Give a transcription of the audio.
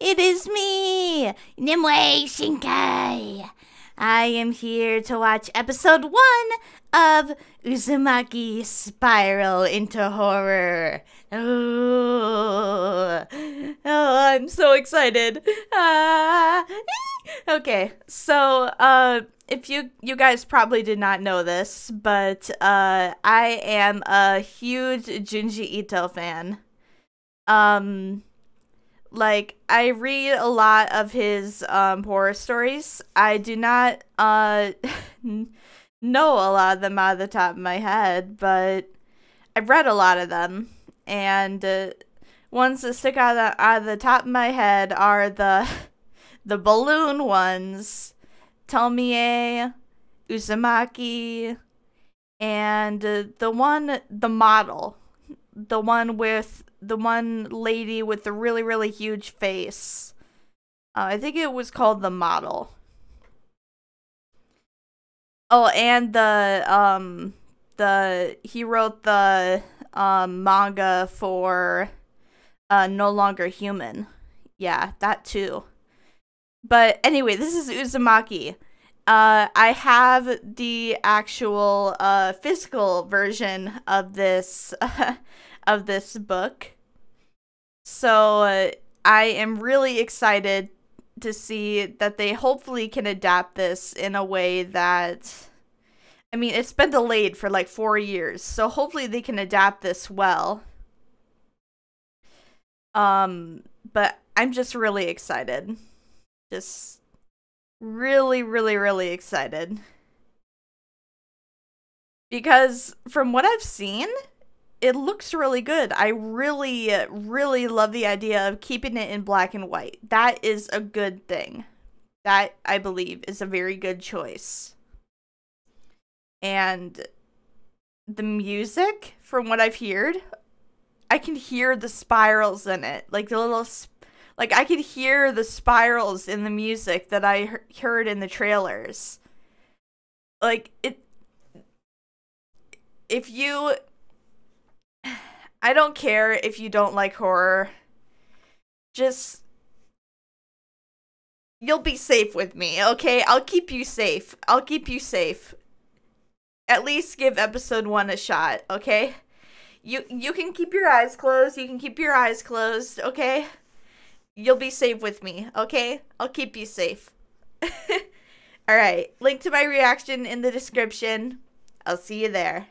It is me, Nimue Shinkai. I am here to watch episode one of Uzumaki Spiral into Horror. Oh, oh I'm so excited. Ah. okay, so uh, if you you guys probably did not know this, but uh, I am a huge Junji Ito fan. Um, like I read a lot of his um, horror stories. I do not uh, know a lot of them out of the top of my head, but I've read a lot of them, and uh, ones that stick out of, the, out of the top of my head are the the balloon ones, Tomie, Uzumaki, and uh, the one the model, the one with the one lady with the really really huge face. Uh, I think it was called the model. Oh, and the um the he wrote the um manga for uh No Longer Human. Yeah, that too. But anyway, this is Uzumaki. Uh, I have the actual uh, physical version of this of this book. So uh, I am really excited to see that they hopefully can adapt this in a way that I mean, it's been delayed for like 4 years. So hopefully they can adapt this well. Um but I'm just really excited. Just really really really excited. Because from what I've seen, it looks really good. I really, really love the idea of keeping it in black and white. That is a good thing. That, I believe, is a very good choice. And the music, from what I've heard, I can hear the spirals in it. Like the little, like I could hear the spirals in the music that I heard in the trailers. Like it, if you I don't care if you don't like horror. Just you'll be safe with me, okay? I'll keep you safe. I'll keep you safe. At least give episode 1 a shot, okay? You you can keep your eyes closed. You can keep your eyes closed, okay? You'll be safe with me, okay? I'll keep you safe. All right, link to my reaction in the description. I'll see you there.